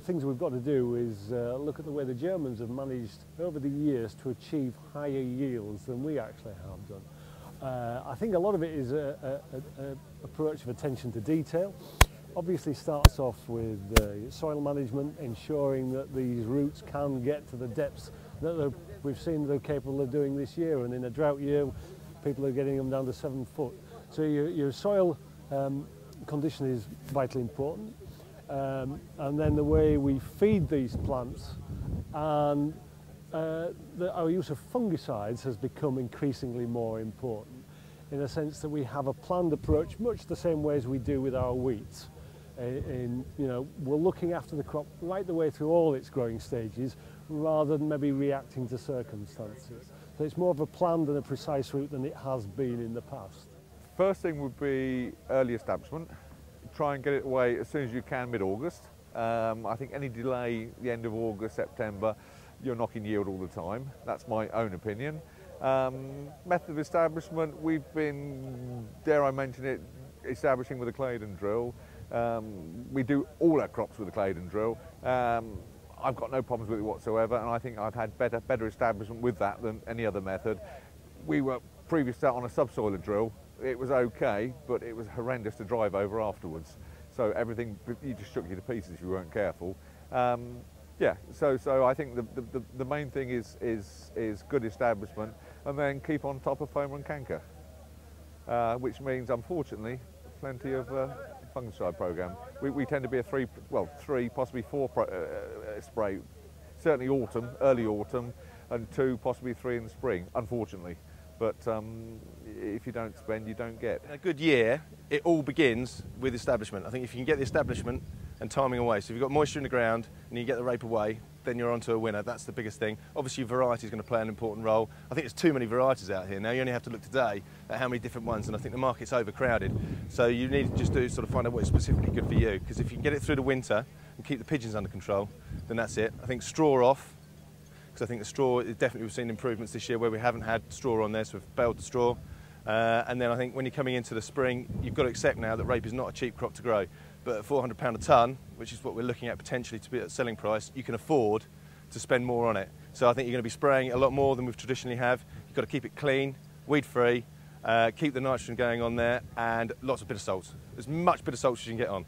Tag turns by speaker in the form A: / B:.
A: things we've got to do is uh, look at the way the Germans have managed over the years to achieve higher yields than we actually have done. Uh, I think a lot of it is a, a, a, approach of attention to detail. Obviously starts off with uh, soil management, ensuring that these roots can get to the depths that we've seen they're capable of doing this year. And in a drought year, people are getting them down to seven foot. So your, your soil um, condition is vitally important. Um, and then the way we feed these plants and uh, the, our use of fungicides has become increasingly more important in a sense that we have a planned approach much the same way as we do with our wheat. In, you know, we're looking after the crop right the way through all its growing stages rather than maybe reacting to circumstances. So it's more of a planned and a precise route than it has been in the past.
B: First thing would be early establishment. Try and get it away as soon as you can mid-August. Um, I think any delay, the end of August, September, you're knocking yield all the time. That's my own opinion. Um, method of establishment, we've been, dare I mention it, establishing with a Claydon drill. Um, we do all our crops with a Claydon drill. Um, I've got no problems with it whatsoever, and I think I've had better, better establishment with that than any other method. We were previous to that on a subsoiler drill. It was okay, but it was horrendous to drive over afterwards. So everything, you just shook you to pieces if you weren't careful. Um, yeah, so so I think the, the, the main thing is, is, is good establishment and then keep on top of phoma and canker, uh, which means, unfortunately, plenty of uh, fungicide program. We, we, tend to be a three, well, three, possibly four pro, uh, uh, spray, certainly autumn, early autumn, and two, possibly three in the spring, unfortunately. But um, if you don't spend, you don't get.
C: In a good year, it all begins with establishment. I think if you can get the establishment and timing away, so if you've got moisture in the ground and you get the rape away, then you're onto a winner. That's the biggest thing. Obviously, variety is going to play an important role. I think there's too many varieties out here now. You only have to look today at how many different ones, and I think the market's overcrowded. So you need to just to sort of find out what is specifically good for you. Because if you can get it through the winter and keep the pigeons under control, then that's it. I think straw off, because I think the straw, definitely we've seen improvements this year where we haven't had straw on there, so we've baled the straw. Uh, and then I think when you're coming into the spring, you've got to accept now that rape is not a cheap crop to grow. But at £400 a tonne, which is what we're looking at potentially to be at selling price, you can afford to spend more on it. So I think you're going to be spraying a lot more than we've traditionally have. You've got to keep it clean, weed free, uh, keep the nitrogen going on there, and lots of bitter salts. As much bitter salts as you can get on.